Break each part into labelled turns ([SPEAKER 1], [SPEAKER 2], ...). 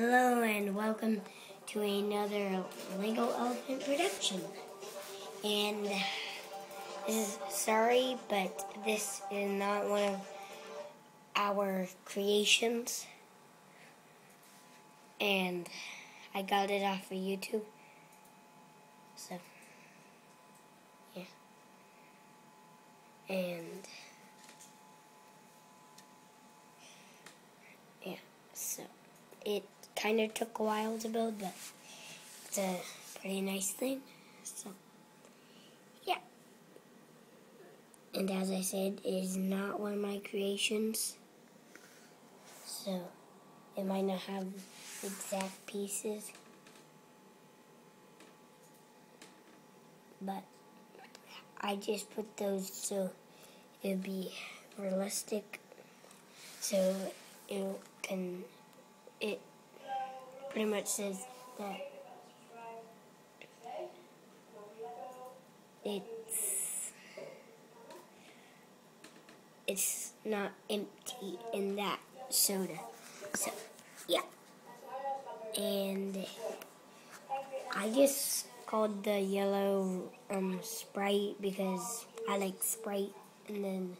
[SPEAKER 1] Hello and welcome to another Lego Elephant production. And this is sorry, but this is not one of our creations. And I got it off of YouTube. So, yeah. And yeah, so it kind of took a while to build, but it's a pretty nice thing. So, yeah. And as I said, it is not one of my creations. So, it might not have exact pieces. But I just put those so it would be realistic. So it can, it pretty much says that it's it's not empty in that soda. So yeah. And I just called the yellow um, Sprite because I like Sprite and then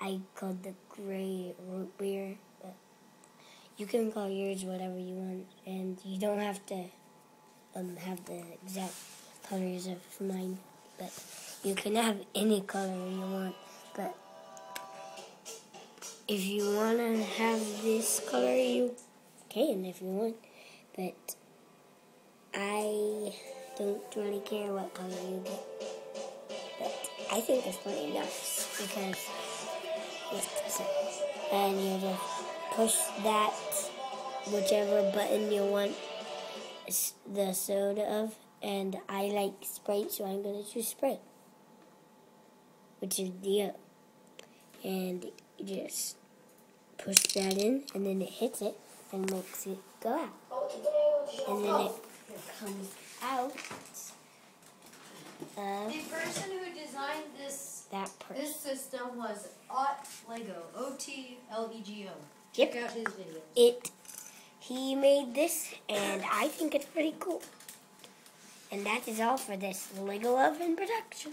[SPEAKER 1] I called the gray root beer you can call yours whatever you want, and you don't have to um, have the exact colors of mine, but you can have any color you want. But if you want to have this color, you can if you want. But I don't really care what color you get. But I think it's pretty nice because, yeah, and you just push that whichever button you want the soda of and I like Sprite so I'm going to choose Sprite which is the and you just push that in and then it hits it and makes it go out and then it comes out
[SPEAKER 2] the person who designed this
[SPEAKER 1] that person.
[SPEAKER 2] this system was Ot Lego O T L E G O
[SPEAKER 1] Yep.
[SPEAKER 2] Check out his videos.
[SPEAKER 1] It, he made this, and I think it's pretty cool. And that is all for this Lego Oven production.